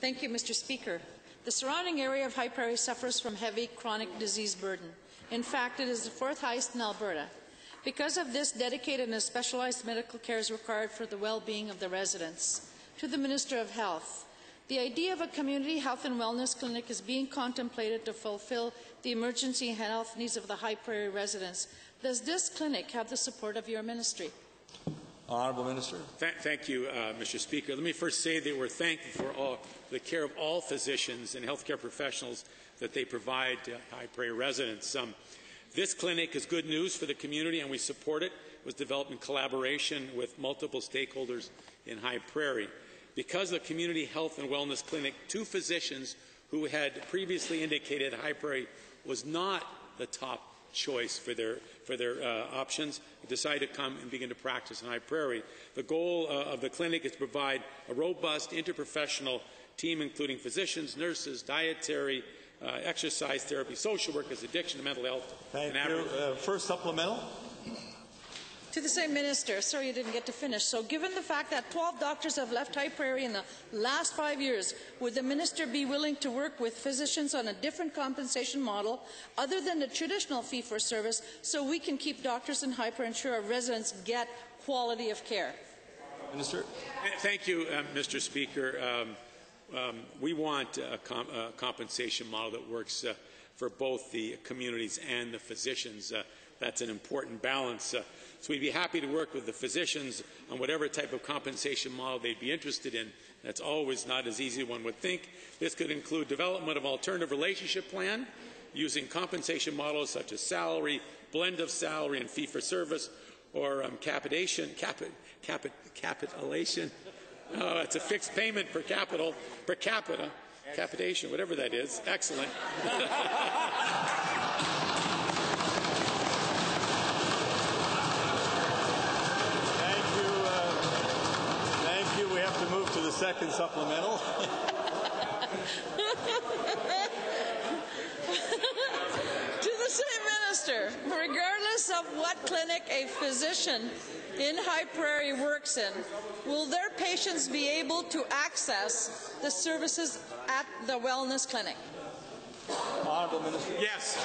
Thank you, Mr. Speaker. The surrounding area of High Prairie suffers from heavy chronic disease burden. In fact, it is the fourth highest in Alberta. Because of this, dedicated and specialized medical care is required for the well-being of the residents. To the Minister of Health, the idea of a community health and wellness clinic is being contemplated to fulfill the emergency health needs of the High Prairie residents. Does this clinic have the support of your ministry? Honourable Minister. Th thank you, uh, Mr. Speaker. Let me first say that we're thankful for all, the care of all physicians and healthcare professionals that they provide to High Prairie residents. Um, this clinic is good news for the community, and we support it. It was developed in collaboration with multiple stakeholders in High Prairie. Because of the Community Health and Wellness Clinic, two physicians who had previously indicated High Prairie was not the top choice for their, for their uh, options, decide to come and begin to practice in High Prairie. The goal uh, of the clinic is to provide a robust interprofessional team including physicians, nurses, dietary, uh, exercise therapy, social workers, addiction and mental health. Thank and you. Uh, first supplemental. To the same minister, sorry you didn't get to finish. So given the fact that 12 doctors have left High Prairie in the last five years, would the minister be willing to work with physicians on a different compensation model other than the traditional fee-for-service so we can keep doctors in High Prairie and ensure our residents get quality of care? Minister. Thank you, uh, Mr. Speaker. Um, um, we want a, com a, compensation model that works uh, for both the communities and the physicians. Uh, that's an important balance. Uh, so we'd be happy to work with the physicians on whatever type of compensation model they'd be interested in. That's always not as easy as one would think. This could include development of alternative relationship plan using compensation models such as salary, blend of salary and fee for service, or um, capitation, capi, capi, capitulation. Oh, it's a fixed payment per capital, per capita, capitation, whatever that is. Excellent. second supplemental. to the same minister, regardless of what clinic a physician in High Prairie works in, will their patients be able to access the services at the wellness clinic? Honourable Minister. Yes.